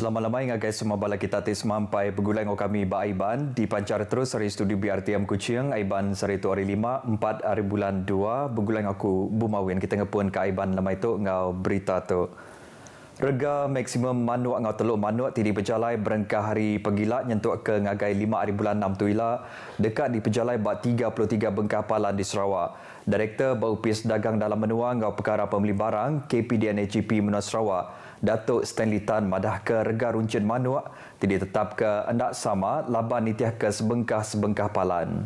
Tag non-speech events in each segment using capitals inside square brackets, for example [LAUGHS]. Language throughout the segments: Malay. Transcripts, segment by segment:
Selamat lamai ngagai semua bala kita tis mampai pegulang kami ba Aiban. Di pancar terus dari studio BRTM Kuching Aiban sari tu hari 5 4 hari bulan 2 pegulang aku Bumawin kita ngepun ke Aiban lamai tu ngau berita tu. Rega maksimum manuak ngau teluk manuak tidi pejalai berengkah hari pegila nyentuk ke ngagai 5 hari bulan 6 tu ila. Dekat di pejalai bak 33 bengkah palan di Sarawak. Direktur Baupis Dagang Dalam Menua ngau perkara pembeli barang KPDN AGP Menua Sarawak Datuk Stanley Tan madah ke rega runcit manuak tidak tetap ke endak sama laban nitiah ke sebengkah-sebengkah palan.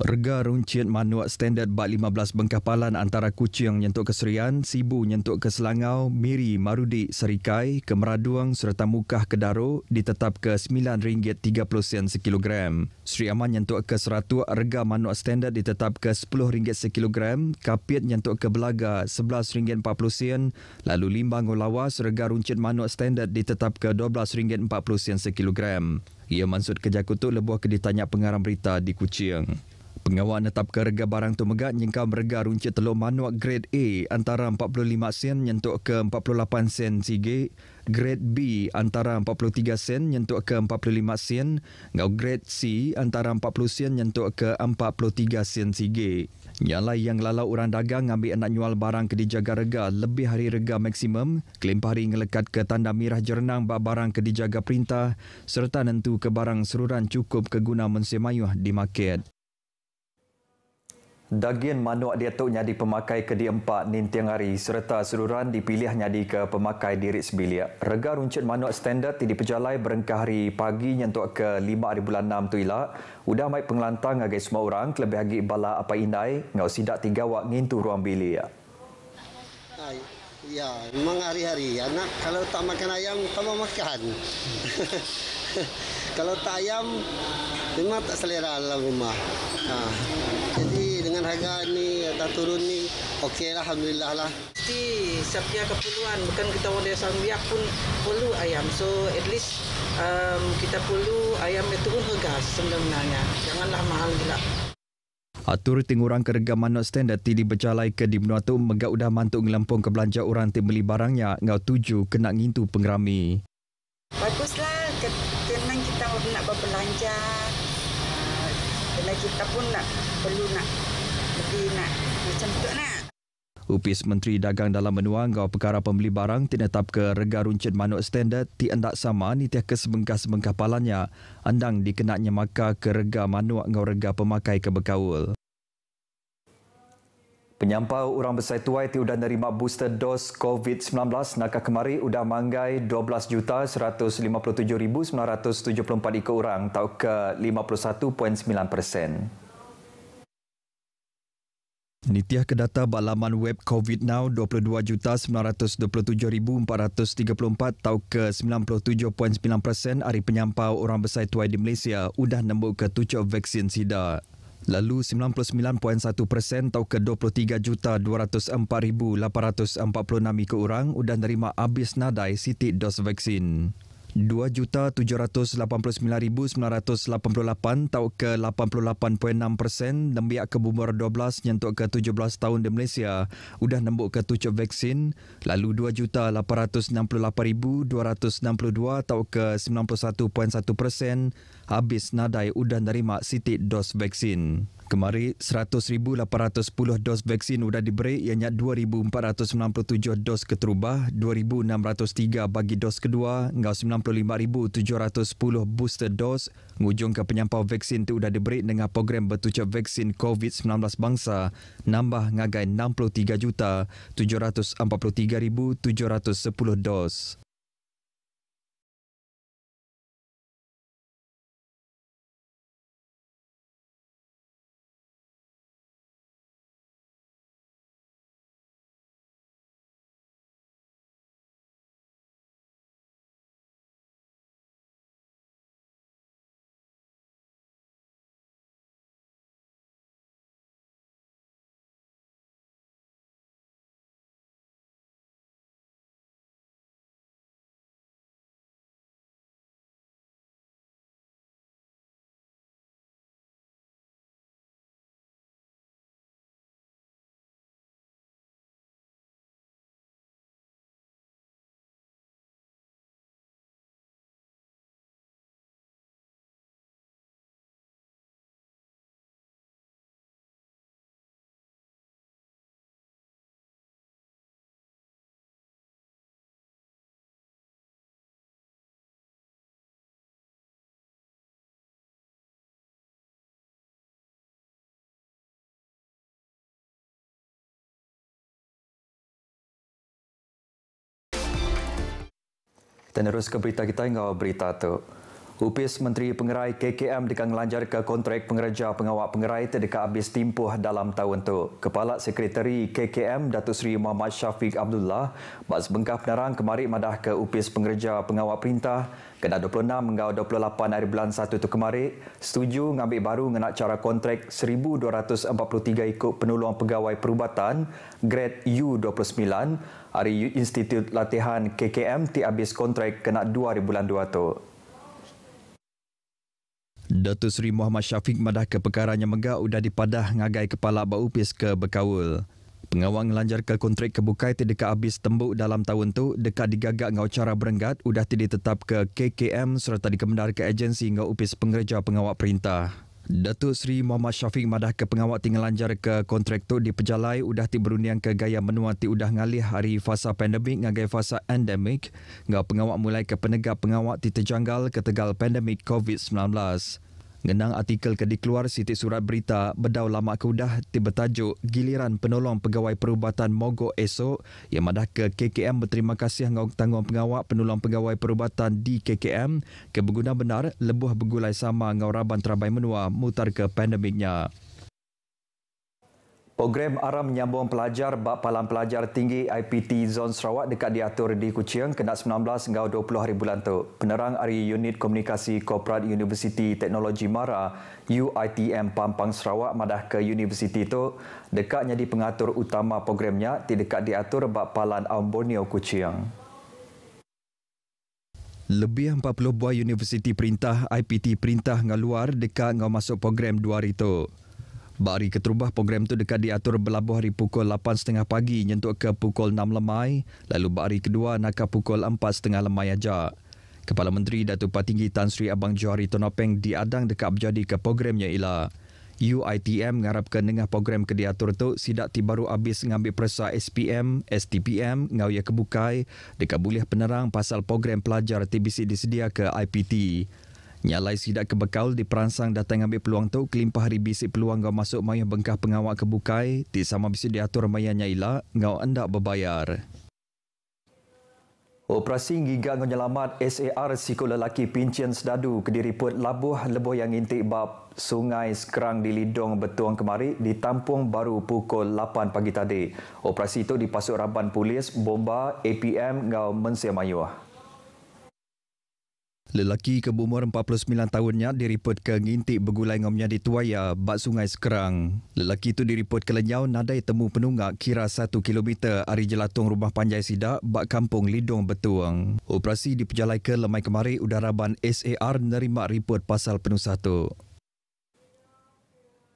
Rega runcit manuak standard bak 15 bengkah palan antara Kuching nyentuk ke Serian, Sibu nyentuk ke Selangau, Miri, Marudi, Serikai, Kemeraduang serta Mukah ke Daro ditetap ke RM9.30 sekilogram. Sri Aman nyentuk ke Seratu, rega manuak standard ditetap ke RM10 sekilogram, Kapit nyentuk ke Belaga RM11.40, lalu Limbang Lawas rega runcit manuak standard ditetap ke RM12.40 sekilogram. Ia maksud kerja kutuk lebuh ke ditanya pengarang berita di Kuching. Pengawal netap ke rega barang tu megak nyingkau merega runcit telur manuak grade A antara 45 sen nyentuk ke 48 sen CG, grade B antara 43 sen nyentuk ke 45 sen, ngau grade C antara 40 sen nyentuk ke 43 sen CG. Nyala yang lalau orang dagang ambil nak jual barang ke dijaga rega lebih hari rega maksimum, klaim hari ngelekat ke tanda mirah jernang bak barang ke dijaga perintah serta nentu ke barang seruran cukup ke guna mensemayuh di market. Dagian manuak dia tu nyadi pemakai ke di empat nintiang hari serta seluruhan dipilih nyadi ke pemakai diri sebilik. Rega runcit manuak standard di pejalai berengkah hari pagi nyentuk ke 5 hari bulan 6 tu ilah. Udah mai pengelantang ngagai semua orang kelebih lagi bala apa indai ngau sidak tiga wak ngintu ruang bilik. Ya, memang hari-hari anak kalau tak makan ayam tak mau makan. [LAUGHS] kalau tak ayam memang tak selera dalam rumah. Ha. Dengan harga ni dah turun ni okey lah alhamdulillah lah. Mesti siapa keperluan. Bukan kita orang desa biak pun perlu ayam. So at least um, kita perlu ayam itu pun harga sebenarnya. Janganlah mahal gila Atur tingurang kerega manot standard tidi berjalai ke di benua tu megak udah mantuk ngelampung ke belanja orang ti beli barangnya ngau tuju kena ngintu pengerami. Baguslah. Kenang kita nak berbelanja. Uh, kita pun nak perlu nak lebih nak macam tu nak. Upis Menteri Dagang dalam menua ngau perkara pembeli barang tinetap ke rega runcit manuk standard ti endak sama ni tiah ke sebengkah-sebengkah palannya andang dikenaknya maka ke rega manuk ngau rega pemakai ke berkaul. Penyampau orang besar tuai ti udah nerima booster dos COVID-19 nakak kemari udah manggai 12,157,974 ikut orang tau ke 51.9 persen. Nitiah ke data balaman web COVID Now 22,927,434 tau ke 97.9% hari penyampau orang besar tuai di Malaysia sudah nembuk ke tujuh vaksin sida. Lalu 99.1% tau ke 23,204,846 ikut orang sudah nerima habis nadai siti dos vaksin. 2,789,988 tau ke 88.6 persen nembiak ke bumur 12 nyentuk ke 17 tahun di Malaysia. Sudah nembuk ke tujuh vaksin lalu 2,868,262 tau ke 91.1 persen habis nadai sudah nerima sitik dos vaksin. Kemari 100,810 dos vaksin sudah diberi ianya 2,497 dos keterubah, 2,603 bagi dos kedua, ngau 95,710 booster dos. Ngujung ke penyampau vaksin itu sudah diberi dengan program bertujuh vaksin COVID-19 bangsa, nambah ngagai 63 juta 743,710 dos. Terus ke berita kita hingga berita tu. Upis Menteri Pengerai KKM dekat ngelanjar ke kontrak pengerja pengawal pengerai terdekat habis timpuh dalam tahun tu. Kepala Sekretari KKM Datuk Seri Muhammad Syafiq Abdullah bak sebengkah penerang kemari madah ke Upis Pengerja Pengawal Perintah kena 26 hingga 28 hari bulan 1 tu kemari setuju ngambil baru ngenak cara kontrak 1243 ikut penolong pegawai perubatan grade U29 hari Institut Latihan KKM ti habis kontrak kena 2 hari bulan 2 tu. Datuk Seri Muhammad Syafiq madah ke perkara yang megah sudah dipadah ngagai kepala Baupis ke Bekawul. Pengawang lanjar ke kontrak kebukai tidak habis tembuk dalam tahun tu dekat digagak ngau cara berenggat sudah tidak tetap ke KKM serta dikemendar ke agensi ngau upis pengerja pengawal perintah. Datuk Seri Muhammad Syafiq madah ke pengawal tinggal lanjar ke kontrak tu di pejalai sudah ti beruniang ke gaya menua ti udah ngalih hari fasa pandemik ngagai fasa endemik ngau pengawal mulai ke penegak pengawal ti terjanggal ke tegal pandemik COVID-19. Ngenang artikel ke dikeluar Siti Surat Berita Bedau Lama Keudah tiba tajuk Giliran Penolong Pegawai Perubatan Mogok Esok yang madah ke KKM berterima kasih dengan tanggung pengawal penolong pegawai perubatan di KKM ke berguna benar lebuh bergulai sama dengan raban terabai menua mutar ke pandemiknya. Program aram menyambung pelajar bak palang pelajar tinggi IPT Zon Sarawak dekat diatur di Kuching kena 19 hingga 20 hari bulan tu. Penerang hari Unit Komunikasi Korporat Universiti Teknologi Mara UITM Pampang Sarawak madah ke universiti itu dekatnya di pengatur utama programnya di dekat diatur bak palang Aum Borneo Kuching. Lebih 40 buah universiti perintah IPT perintah ngaluar dekat ngau masuk program dua hari itu. Bari keterubah program tu dekat diatur berlabuh hari pukul 8.30 pagi nyentuk ke pukul 6 lemai, lalu bari kedua nak ke pukul 4.30 lemai aja. Kepala Menteri Datuk Patinggi Tan Sri Abang Johari Tonopeng diadang dekat berjadi ke programnya ialah UITM mengharapkan dengan program ke diatur tu sidak ti baru habis ngambil persa SPM, STPM, ngau kebukai dekat boleh penerang pasal program pelajar TBC disedia ke IPT. Nyalai sidak kebekal di peransang datang ambil peluang tu kelimpah hari bisik peluang kau masuk mayah bengkah pengawal kebukai di sama bisik diatur mayahnya ila ngau hendak berbayar. Operasi gigak penyelamat SAR Siko Lelaki Pincian Sedadu ke diriput labuh lebuh yang intik bab Sungai Sekerang di Lidong Betuang kemari ditampung baru pukul 8 pagi tadi. Operasi itu dipasuk raban polis, bomba, APM ngau Mensia Mayuah. Lelaki ke umur 49 tahunnya diriput ke ngintik bergulai ngomnya di Tuaya, Bak Sungai Sekerang. Lelaki itu diriput ke lenyau nadai temu penunggak kira 1 km hari jelatung rumah panjai sidak Bak Kampung Lidong Betuang. Operasi diperjalai ke lemai kemari udaraban SAR menerima riput pasal penuh satu.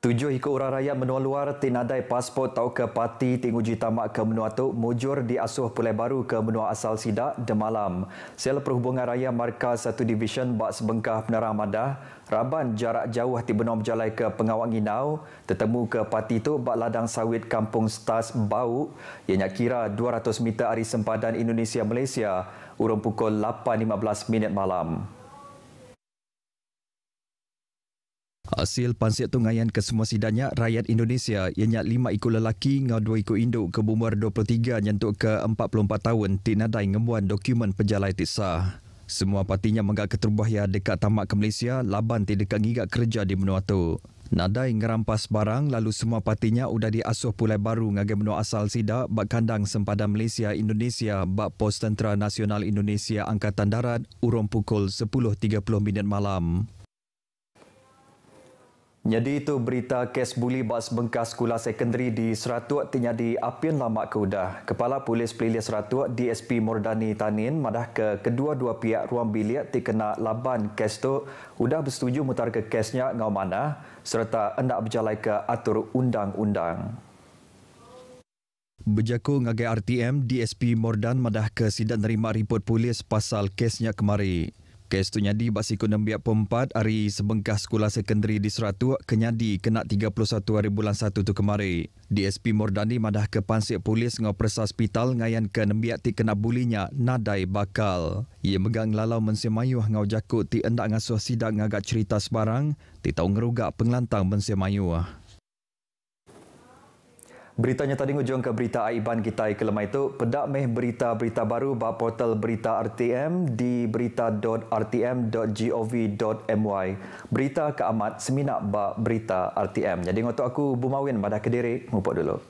Tujuh ikut orang rakyat menua luar tinadai pasport tau ke parti tinguji tamak ke menua tu mujur di asuh pulai baru ke menua asal sidak demalam. Sel Perhubungan Raya Markaz 1 Division Bak Sebengkah Penerang Madah Raban jarak jauh di benua berjalai ke pengawak nginau tertemu ke parti tu bak ladang sawit kampung Stas Bau yang kira 200 meter hari sempadan Indonesia Malaysia urung pukul 8.15 minit malam. Hasil pansiat tunggayan ke semua sidanya rakyat Indonesia ianya lima ikut lelaki ngau dua ikut induk ke umur 23 nyentuk ke 44 tahun tinadai ngemuan dokumen pejalai tisah. Semua partinya menggak keterubah ya dekat tamak ke Malaysia laban ti dekat ngigak kerja di menua tu. Nadai ngerampas barang lalu semua partinya sudah diasuh pulai baru ngagai menua asal sida bak kandang sempadan Malaysia Indonesia bak pos tentera nasional Indonesia Angkatan Darat urung pukul 10.30 minit malam. Jadi itu berita kes buli bas bengkas sekolah sekondari di Seratuk terjadi apian lama ke udah. Kepala Polis Pelilih Seratuk DSP Mordani Tanin madah ke kedua-dua pihak ruang bilik dikena laban kes tu sudah bersetuju mutar ke kesnya ngau mana serta hendak berjalan ke atur undang-undang. Berjaku ngagai RTM, DSP Mordan madah ke sidat nerima ripot polis pasal kesnya kemari. Kes tu nyadi basi kuna pempat hari sebengkah sekolah sekondari di Seratuk kenyadi kena 31 hari bulan 1 tu kemari. DSP Mordani madah ke pansik polis ngau persa hospital ngayan ke nembiak ti kena bulinya nadai bakal. Ia megang lalau mensemayuh ngau jakut ti endak ngasuh sidak ngagak cerita sebarang ti tau ngerugak pengelantang mensemayuh. Beritanya tadi ngujung ke berita Aiban kita ke lemah itu. Pedak meh berita-berita baru ba portal berita RTM di berita.rtm.gov.my. Berita keamat seminak ba berita RTM. Jadi ngotok aku Bumawin pada Kediri. Mumpuk dulu.